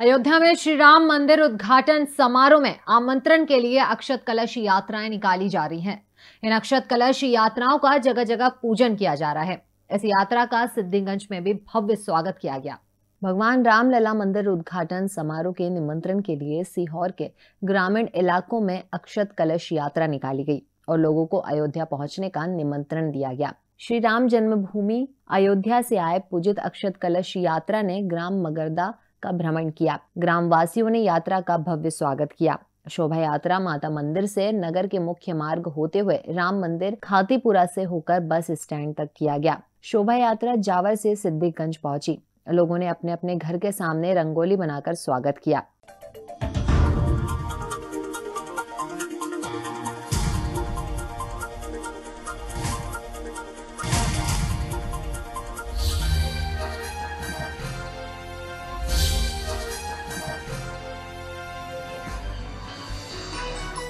अयोध्या में श्री राम मंदिर उद्घाटन समारोह में आमंत्रण के लिए अक्षत कलश यात्राएँ निकाली जा रही हैं। इन अक्षत कलश यात्राओं का जगह जगह पूजन किया जा रहा है। इस यात्रा का सिद्धिगंज में भी भव्य स्वागत किया गया। भगवान रामलला मंदिर उद्घाटन समारोह के निमंत्रण के लिए सीहोर के ग्रामीण इलाकों में अक्षत कलश यात्रा निकाली गई और लोगों को अयोध्या पहुँचने का निमंत्रण दिया गया। श्री राम जन्मभूमि, अयोध्या से आए पूजित अक्षत कलश यात्रा ने ग्राम मगरदा का भ्रमण किया। ग्रामवासियों ने यात्रा का भव्य स्वागत किया। शोभा यात्रा माता मंदिर से नगर के मुख्य मार्ग होते हुए राम मंदिर खातीपुरा से होकर बस स्टैंड तक किया गया। शोभा यात्रा जावर से सिद्धिकंज पहुँची। लोगों ने अपने अपने घर के सामने रंगोली बनाकर स्वागत किया।